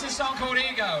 this a song called Ego.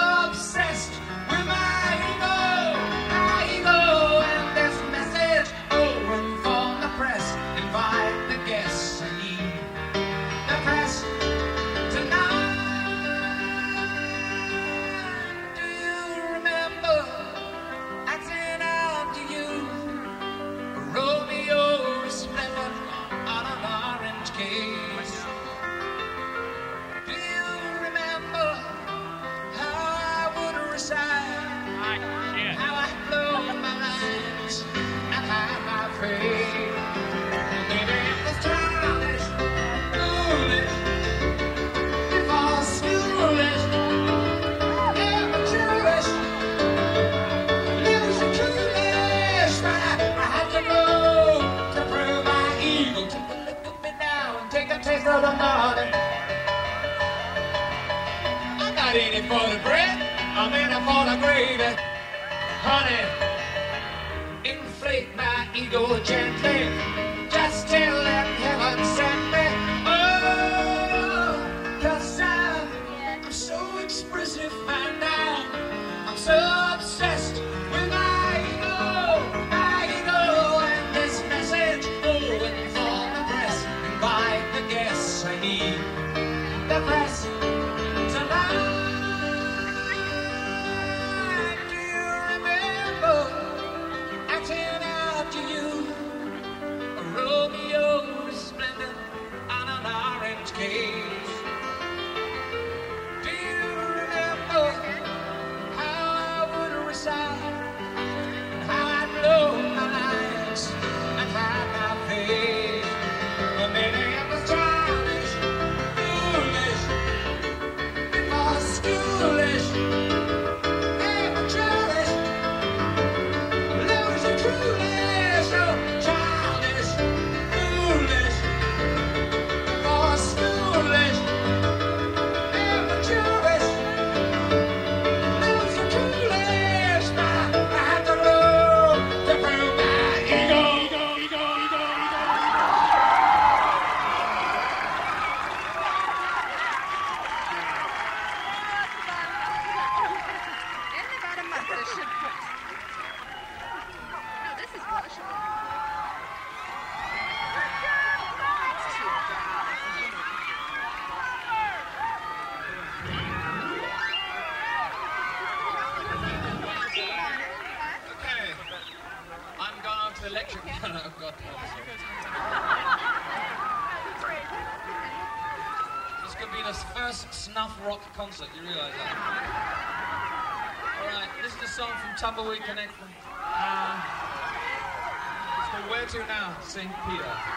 the morning. I'm not eating for the bread, I'm in it for the gravy. Honey, inflate my ego gently. This could be the first snuff rock concert, you realise that? Alright, this is a song from Tumbleweed Connection. Uh, it's called Where To Now, St. Peter.